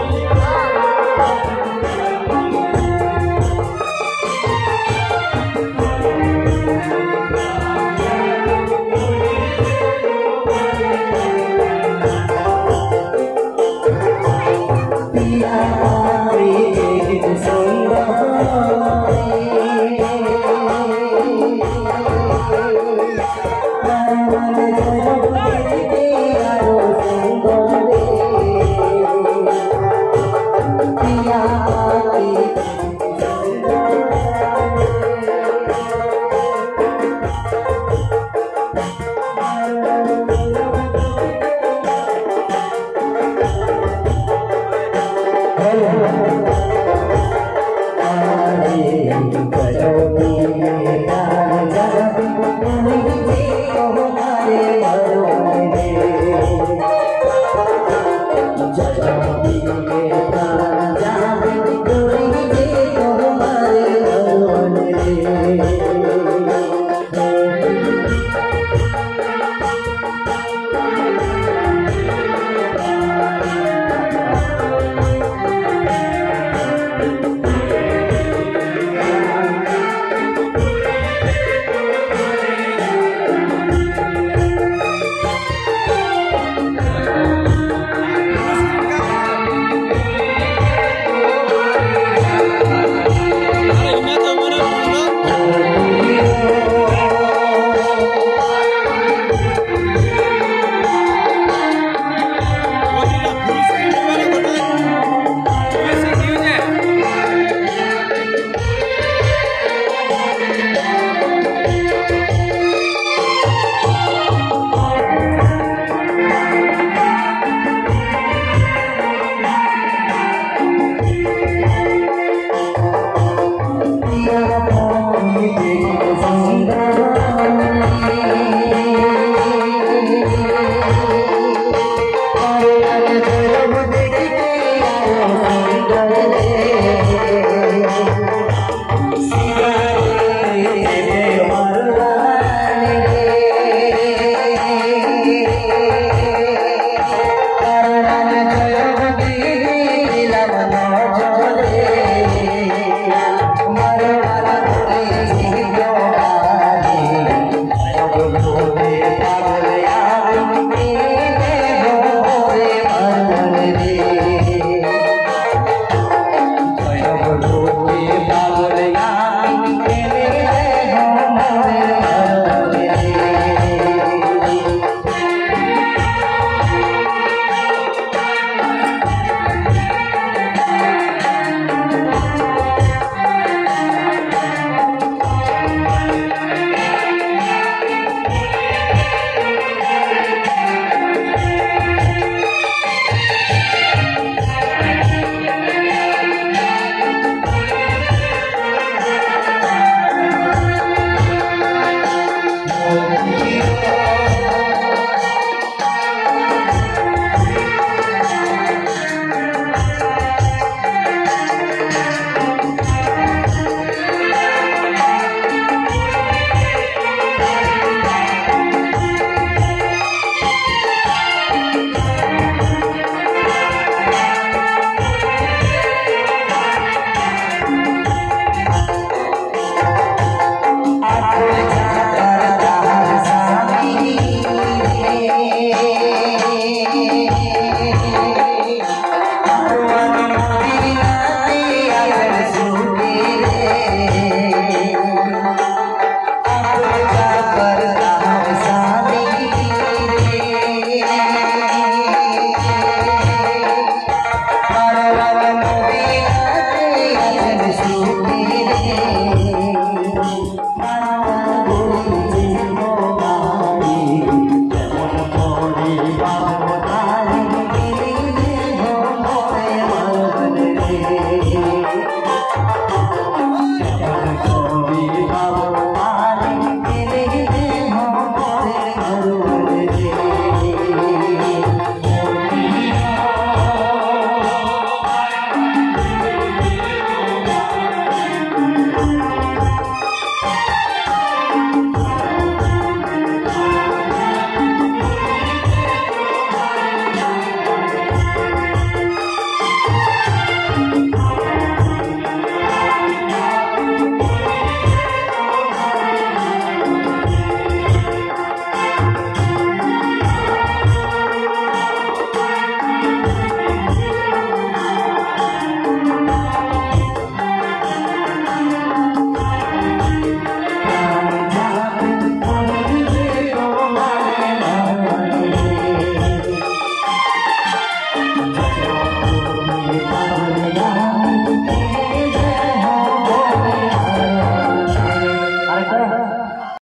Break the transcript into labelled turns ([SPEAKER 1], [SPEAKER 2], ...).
[SPEAKER 1] Lord.